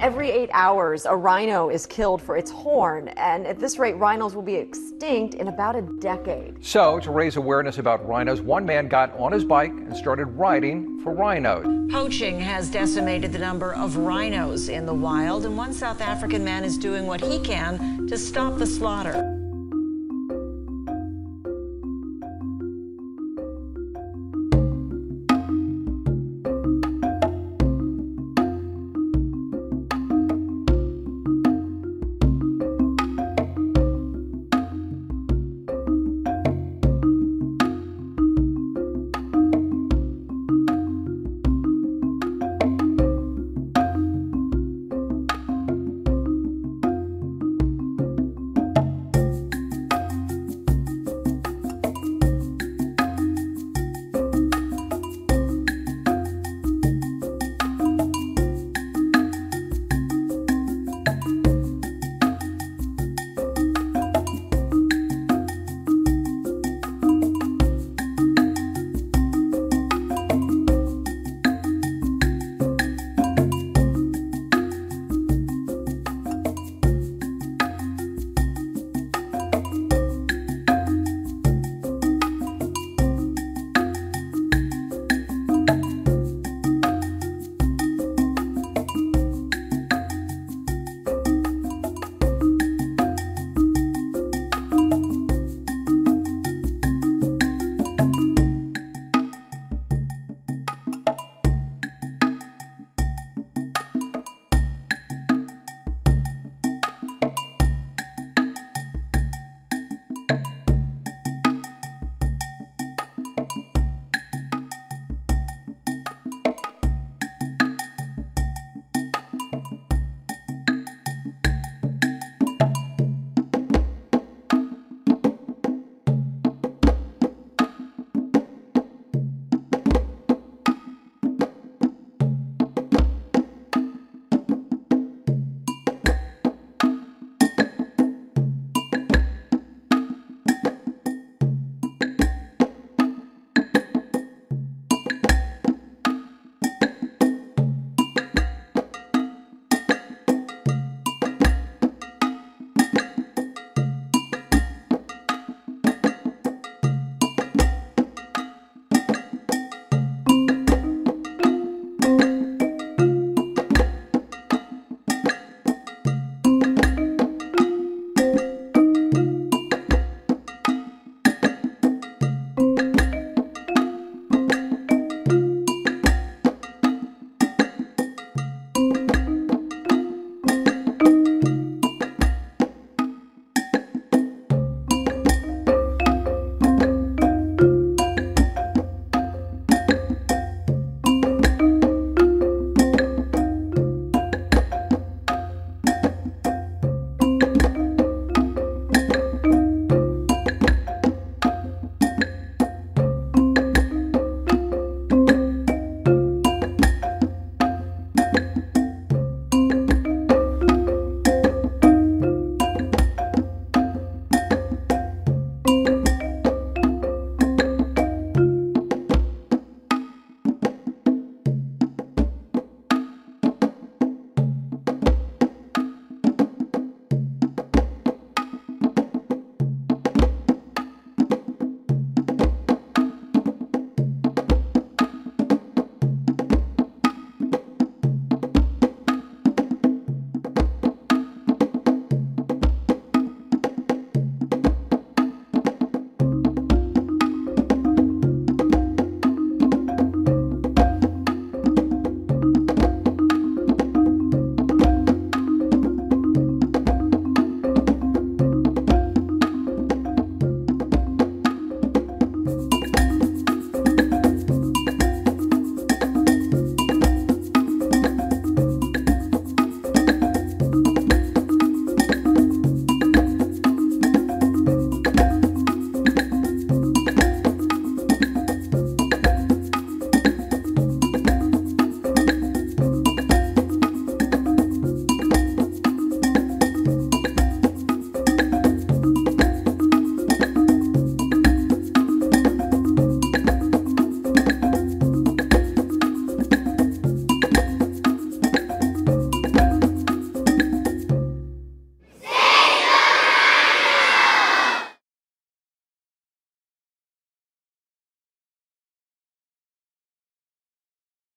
Every eight hours, a rhino is killed for its horn, and at this rate, rhinos will be extinct in about a decade. So, to raise awareness about rhinos, one man got on his bike and started riding for rhinos. Poaching has decimated the number of rhinos in the wild, and one South African man is doing what he can to stop the slaughter.